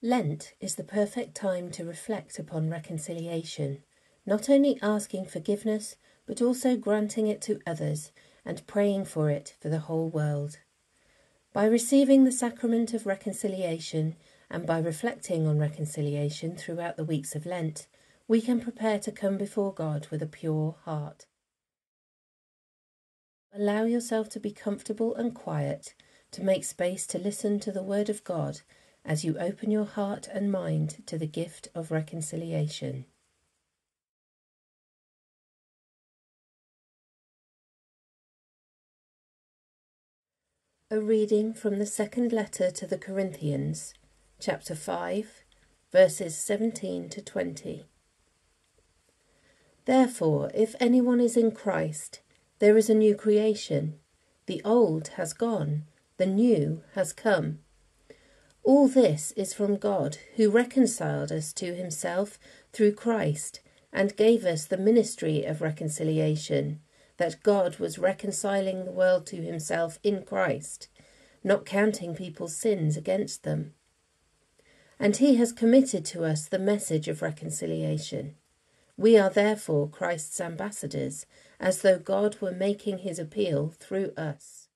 Lent is the perfect time to reflect upon reconciliation, not only asking forgiveness, but also granting it to others and praying for it for the whole world. By receiving the sacrament of reconciliation and by reflecting on reconciliation throughout the weeks of Lent, we can prepare to come before God with a pure heart. Allow yourself to be comfortable and quiet, to make space to listen to the Word of God as you open your heart and mind to the gift of reconciliation. A reading from the second letter to the Corinthians, chapter 5, verses 17 to 20. Therefore, if anyone is in Christ, there is a new creation. The old has gone, the new has come. All this is from God, who reconciled us to himself through Christ and gave us the ministry of reconciliation, that God was reconciling the world to himself in Christ, not counting people's sins against them. And he has committed to us the message of reconciliation. We are therefore Christ's ambassadors, as though God were making his appeal through us.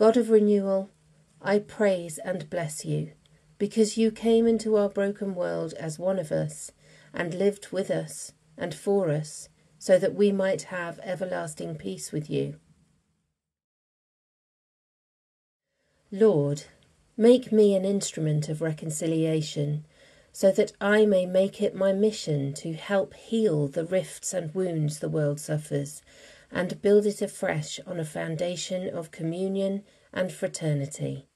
God of renewal, I praise and bless you, because you came into our broken world as one of us, and lived with us and for us, so that we might have everlasting peace with you. Lord, make me an instrument of reconciliation, so that I may make it my mission to help heal the rifts and wounds the world suffers and build it afresh on a foundation of communion and fraternity.